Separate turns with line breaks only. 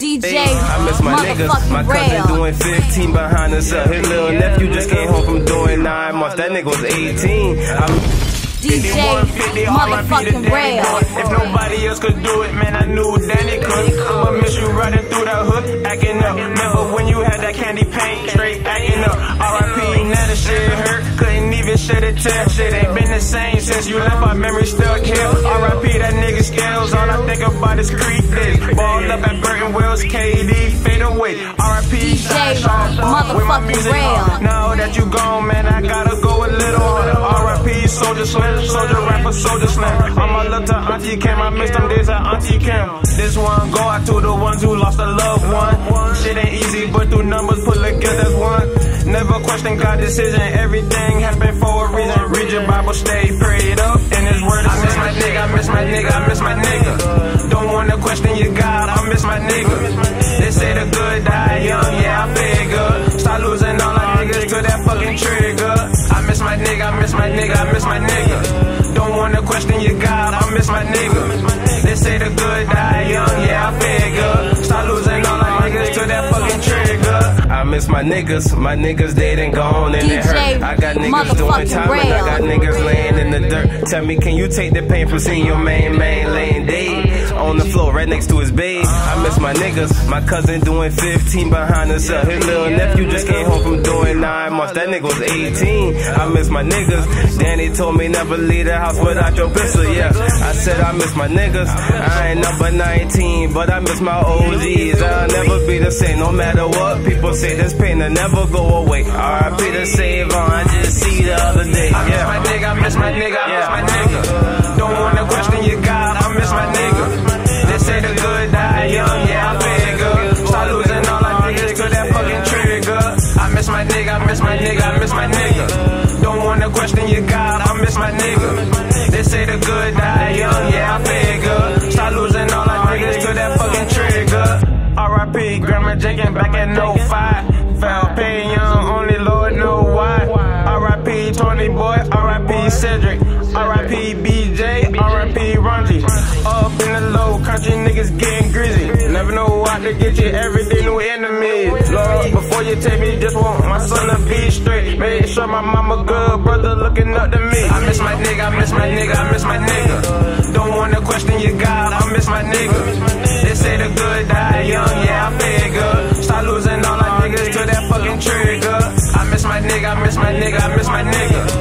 DJ,
I miss my niggas. My cousin doing 15 behind us up. His little nephew just came home from doing nine months. That nigga was 18. I'm
DJ motherfucking rail.
Else could do it, man, I knew Danny could. I'ma miss you riding through that hood, acting up. Remember when you had that candy paint, straight acting up. R.I.P. Now the shit hurt, couldn't even shed a tear. Shit ain't been the same since you left. My memory stuck here. R.I.P. That nigga scales. All I think about is creep days. Balled up at Burton Wells, KD, fade away. R.I.P.
DJ motherfucking rail.
Now that you gone, man, I gotta go a little harder. R.I.P. Soldier Slim. Soldier rapper, soldier slam. I'm a little Auntie Cam. I miss them days at Auntie Cam. This one go out to the ones who lost a loved one. Shit ain't easy, but through numbers put together one. Never question God's decision. Everything happened for a reason. Read your Bible, stay prayed up in His word. I miss my nigga, I miss my nigga, I miss my nigga. Don't wanna question your God, I miss my nigga. They say the good die young, yeah, I figure. Start losing all our niggas to that fucking trigger. I miss my nigga, I miss my nigga, I miss miss my niggas,
my niggas dead and gone and it hurt. I got niggas doing time and I got niggas laying in the dirt. Tell me, can you take the pain from seeing your main man laying dead on the floor right next to his bed? I miss my niggas, my cousin doing 15 behind us up. His little nephew just came home from doing nine months. That nigga was 18. I miss my niggas. Danny told me never leave the house without your pistol. Yeah, I said I miss my niggas. I ain't number 19, but I miss my OGs. I'll never be the same, no matter what people say. This pain will never go away. R.I.P. to save on. I just see the other day.
I miss my nigga, I miss my nigga, I miss my nigga. Jenkins back in 05. Foul pain young, only Lord know why. R.I.P. Tony Boy, R.I.P. Cedric, R.I.P. BJ, R.I.P. Ronji. Up in the low country, niggas getting greasy. Never know what to get you, every day new enemies. Lord, before you take me, just want my son to be straight. Make sure my mama good, brother looking up to me. I miss my nigga, I miss my nigga, I miss my nigga. Don't wanna question your God, I miss my nigga. Trigger. I miss my nigga, I miss my nigga, I miss my nigga.